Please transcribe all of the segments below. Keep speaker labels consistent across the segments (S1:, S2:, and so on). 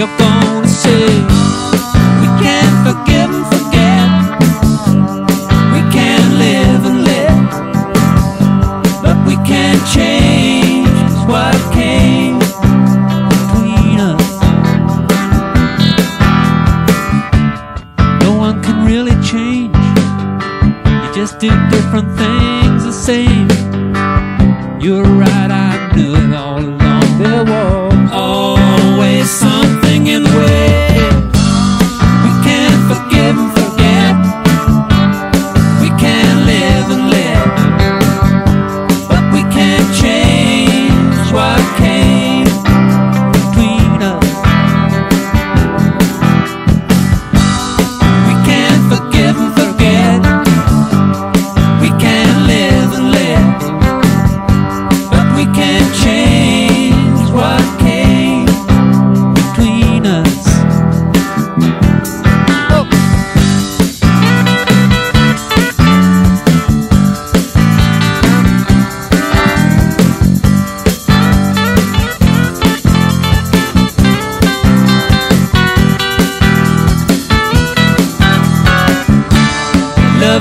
S1: you're gonna see. We can't forgive and forget. We can't live and live, but we can't change what came between us no one can really change. You just do different things the same. You're right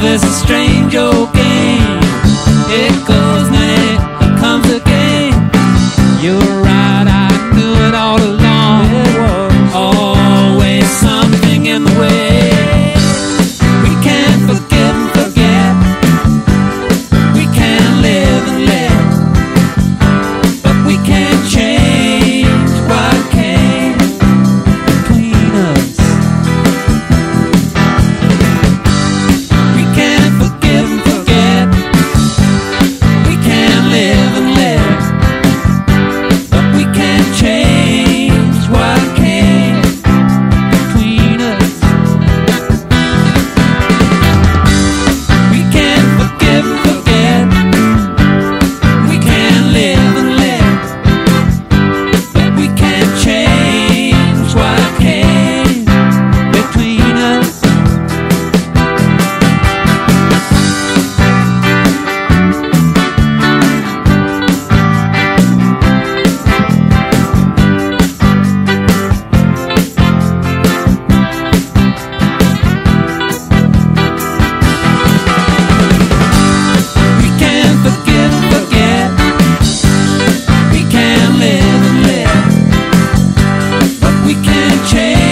S1: Love is a strange old change.